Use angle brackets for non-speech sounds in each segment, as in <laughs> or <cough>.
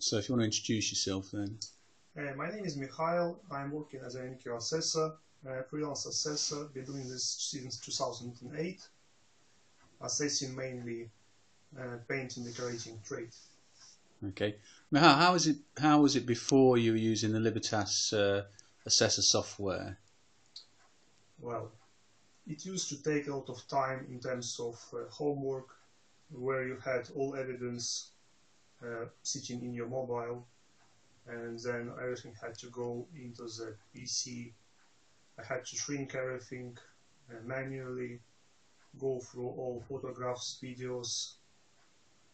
So if you want to introduce yourself then. Uh, my name is Mihhail. I'm working as an NVQ assessor, uh, freelance assessor. Been doing this since 2008, assessing mainly uh, paint and decorating trade. Okay. Now, how, how was it? How was it before you were using the Libertas uh, assessor software? Well, it used to take a lot of time in terms of uh, homework, where you had all evidence uh, sitting in your mobile, and then everything had to go into the PC. I had to shrink everything uh, manually, go through all photographs, videos,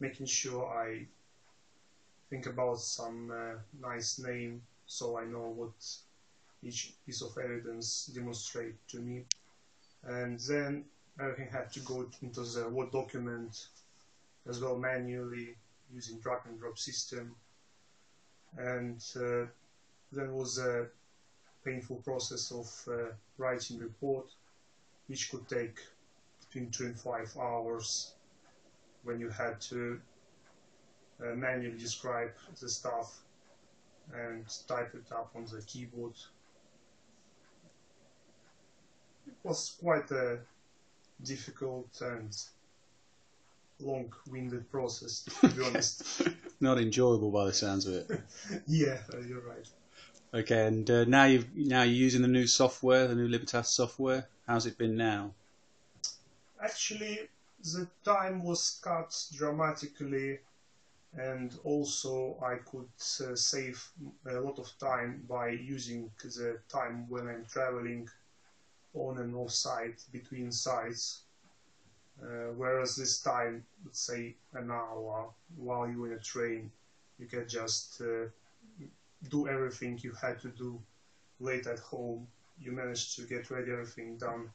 making sure I think about some uh, nice name so I know what each piece of evidence demonstrate to me. And then everything had to go into the Word document as well manually using drag and drop system. And uh, then was a painful process of uh, writing report, which could take between two and five hours when you had to uh, manually describe the stuff and type it up on the keyboard. It was quite a difficult and long-winded process, to be honest. <laughs> Not enjoyable by the sounds of it. <laughs> yeah, you're right. Okay, and uh, now you've now you're using the new software, the new Libertas software. How's it been now? Actually, the time was cut dramatically, and also I could uh, save a lot of time by using the time when I'm traveling on and off site between sites. Uh, whereas this time, let's say an hour while you're in a train, you can just uh, do everything you had to do late at home. You managed to get ready everything done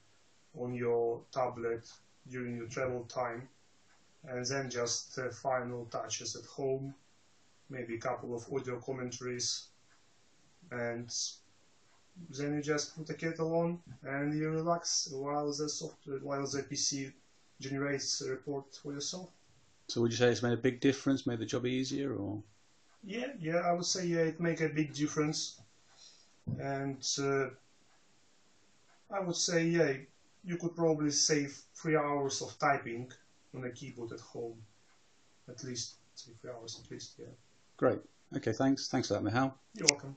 on your tablet during your travel time, and then just uh, final touches at home, maybe a couple of audio commentaries, and then you just put the kettle on and you relax while the software, while the PC generates a report for yourself. So would you say it's made a big difference, made the job easier, or? Yeah, yeah, I would say yeah, it make a big difference, and uh, I would say yeah, you could probably save three hours of typing on a keyboard at home, at least say three hours at least. Yeah. Great. Okay, thanks. Thanks for that, Mihhail. You're welcome.